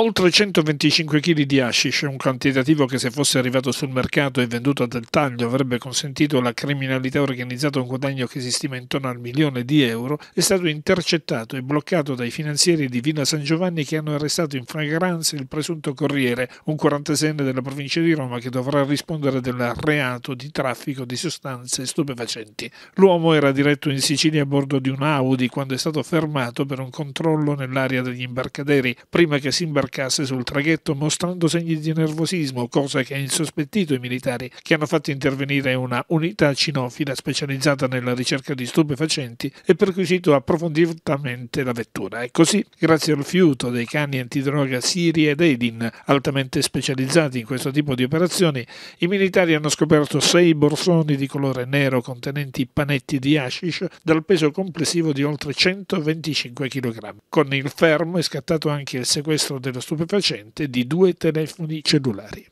Oltre 125 kg di hashish, un quantitativo che se fosse arrivato sul mercato e venduto a del taglio avrebbe consentito alla criminalità organizzata un guadagno che si stima intorno al milione di euro, è stato intercettato e bloccato dai finanzieri di Villa San Giovanni che hanno arrestato in fragranza il presunto corriere, un 46enne della provincia di Roma che dovrà rispondere del reato di traffico di sostanze stupefacenti. L'uomo era diretto in Sicilia a bordo di un Audi quando è stato fermato per un controllo nell'area degli imbarcaderi prima che si imbarcasse imbarcasse sul traghetto mostrando segni di nervosismo, cosa che ha insospettito i militari che hanno fatto intervenire una unità cinofila specializzata nella ricerca di stupefacenti e perquisito approfonditamente la vettura. E così, grazie al fiuto dei cani antidroga Siri ed Edin, altamente specializzati in questo tipo di operazioni, i militari hanno scoperto sei borsoni di colore nero contenenti panetti di hashish dal peso complessivo di oltre 125 kg. Con il fermo è scattato anche il sequestro dello stupefacente di due telefoni cellulari.